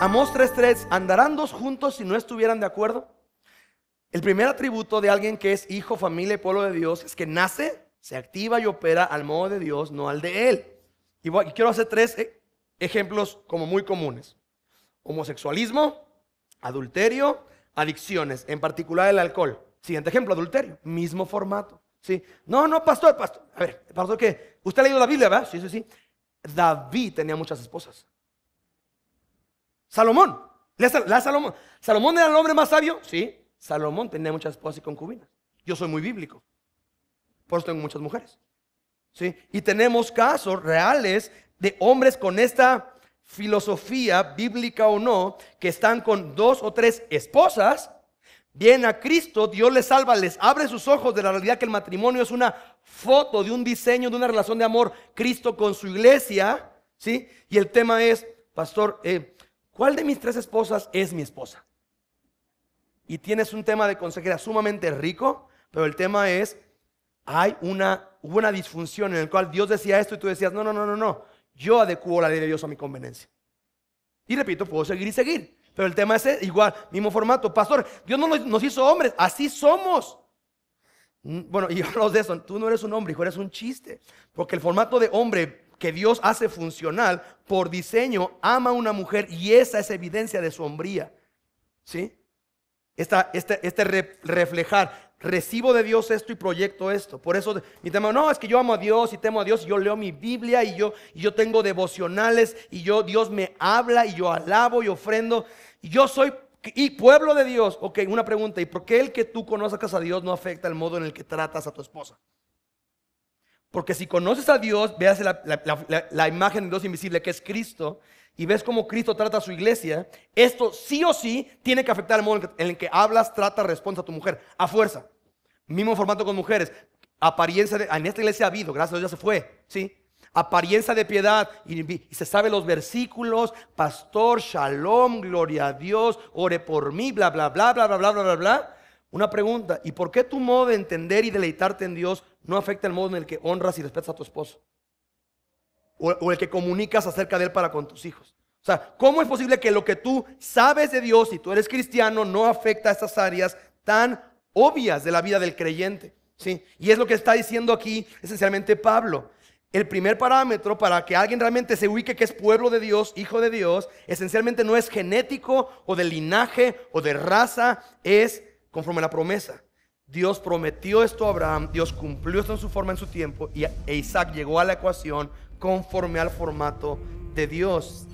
Amos 3.3, ¿andarán dos juntos si no estuvieran de acuerdo? El primer atributo de alguien que es hijo, familia y pueblo de Dios es que nace, se activa y opera al modo de Dios, no al de Él. Y quiero hacer tres eh, ejemplos como muy comunes. Homosexualismo, adulterio, adicciones, en particular el alcohol. Siguiente ejemplo, adulterio, mismo formato. ¿sí? No, no, pastor, pastor. A ver, pastor, ¿qué? ¿Usted ha leído la Biblia, verdad? Sí, sí, sí. David tenía muchas esposas. Salomón. La, Salomón. ¿Salomón era el hombre más sabio? Sí. Salomón tenía muchas esposas y concubinas. Yo soy muy bíblico. Por eso tengo muchas mujeres. ¿Sí? Y tenemos casos reales de hombres con esta filosofía, bíblica o no, que están con dos o tres esposas, vienen a Cristo, Dios les salva, les abre sus ojos de la realidad que el matrimonio es una foto de un diseño, de una relación de amor, Cristo con su iglesia, ¿sí? Y el tema es, pastor, eh, ¿Cuál de mis tres esposas es mi esposa? Y tienes un tema de consejería sumamente rico, pero el tema es, hay una, una disfunción en el cual Dios decía esto y tú decías, no, no, no, no, no, yo adecuo la ley de Dios a mi conveniencia. Y repito, puedo seguir y seguir. Pero el tema es igual, mismo formato. Pastor, Dios no nos, hizo hombres, así somos. Mm, bueno, y hablamos de eso, tú no eres un hombre, hijo, eres un chiste. Porque el formato de hombre que Dios hace funcional por diseño, ama a una mujer y esa es evidencia de su hombría. ¿Sí? Esta, este, este reflejar, recibo de Dios esto y proyecto esto. Por eso mi tema, no, es que yo amo a Dios y temo a Dios, y yo leo mi Biblia y yo, y yo tengo devocionales y yo, Dios me habla y yo alabo y ofrendo. Y yo soy, y pueblo de Dios. Ok, una pregunta, ¿y por qué el que tú conozcas a Dios no afecta el modo en el que tratas a tu esposa? Porque si conoces a Dios, veas la, imagen de Dios invisible que es Cristo y ves cómo Cristo trata a su iglesia, esto sí o sí tiene que afectar el modo en el que hablas, trata, respondes a tu mujer, a fuerza. Mismo formato con mujeres. Apariencia de, en esta iglesia ha habido, gracias a Dios ya se fue, ¿sí? Apariencia de piedad y, y se sabe los versículos, pastor, shalom, gloria a Dios, ore por mí, bla, bla, bla, bla, bla, bla, bla, bla. Una pregunta, ¿y por qué tu modo de entender y deleitarte en Dios no afecta el modo en el que honras y respetas a tu esposo? O, el que comunicas acerca de él para con tus hijos. O sea, ¿cómo es posible que lo que tú sabes de Dios y tú eres cristiano no afecta a estas áreas tan obvias de la vida del creyente? ¿Sí? Y es lo que está diciendo aquí esencialmente Pablo. El primer parámetro para que alguien realmente se ubique que es pueblo de Dios, hijo de Dios, esencialmente no es genético o de linaje o de raza, es conforme a la promesa. Dios prometió esto a Abraham, Dios cumplió esto en su forma, en su tiempo, y Isaac llegó a la ecuación conforme al formato de Dios.